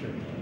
future.